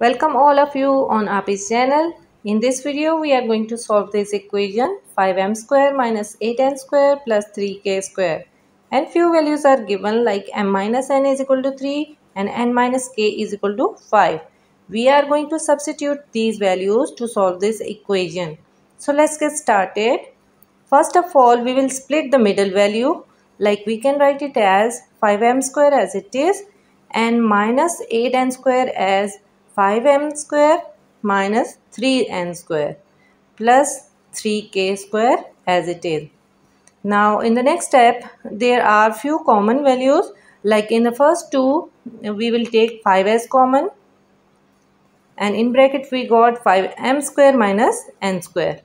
Welcome all of you on Aapi's channel. In this video we are going to solve this equation 5m square minus 8n square plus 3k square and few values are given like m minus n is equal to 3 and n minus k is equal to 5. We are going to substitute these values to solve this equation. So let's get started. First of all we will split the middle value like we can write it as 5m square as it is and minus 8n square as 5m square minus 3n square plus 3k square as it is. Now in the next step there are few common values like in the first two we will take 5 as common and in bracket we got 5m square minus n square.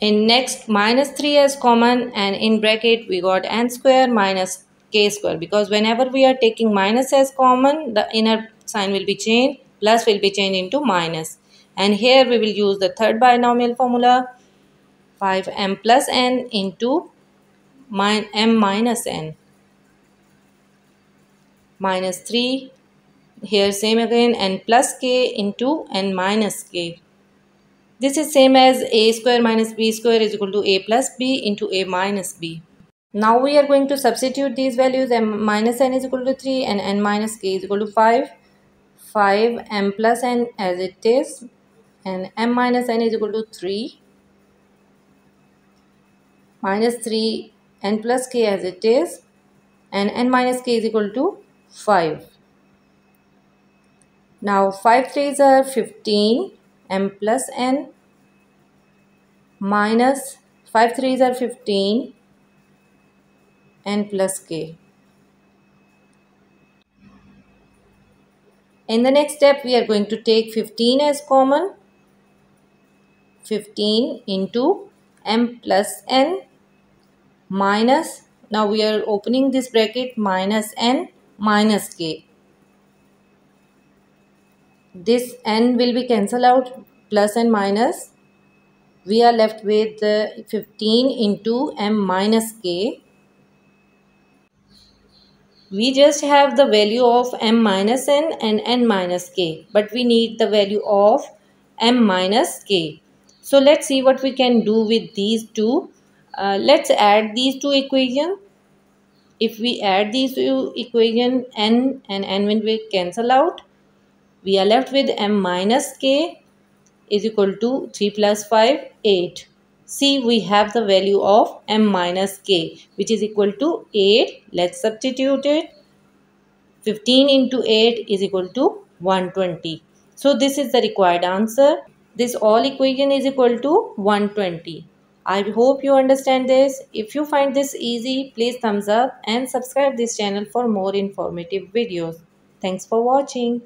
In next minus 3 as common and in bracket we got n square minus k square because whenever we are taking minus as common the inner sign will be changed plus will be changed into minus. And here we will use the third binomial formula 5m plus n into m minus n. Minus 3 here same again n plus k into n minus k. This is same as a square minus b square is equal to a plus b into a minus b. Now we are going to substitute these values m minus n is equal to 3 and n minus k is equal to 5 5 m plus n as it is and m minus n is equal to 3 minus 3 n plus k as it is and n minus k is equal to 5. Now 5 3s are 15 m plus n minus 5 3s are 15 n plus k. In the next step, we are going to take 15 as common. 15 into m plus n minus, now we are opening this bracket minus n minus k. This n will be cancelled out plus and minus. We are left with 15 into m minus k we just have the value of m minus n and n minus k but we need the value of m minus k. So let's see what we can do with these two. Uh, let's add these two equations if we add these two equation n and n will cancel out. We are left with m minus k is equal to 3 plus 5 8 See, we have the value of m minus k which is equal to 8. Let's substitute it. 15 into 8 is equal to 120. So this is the required answer. This all equation is equal to 120. I hope you understand this. If you find this easy, please thumbs up and subscribe this channel for more informative videos. Thanks for watching.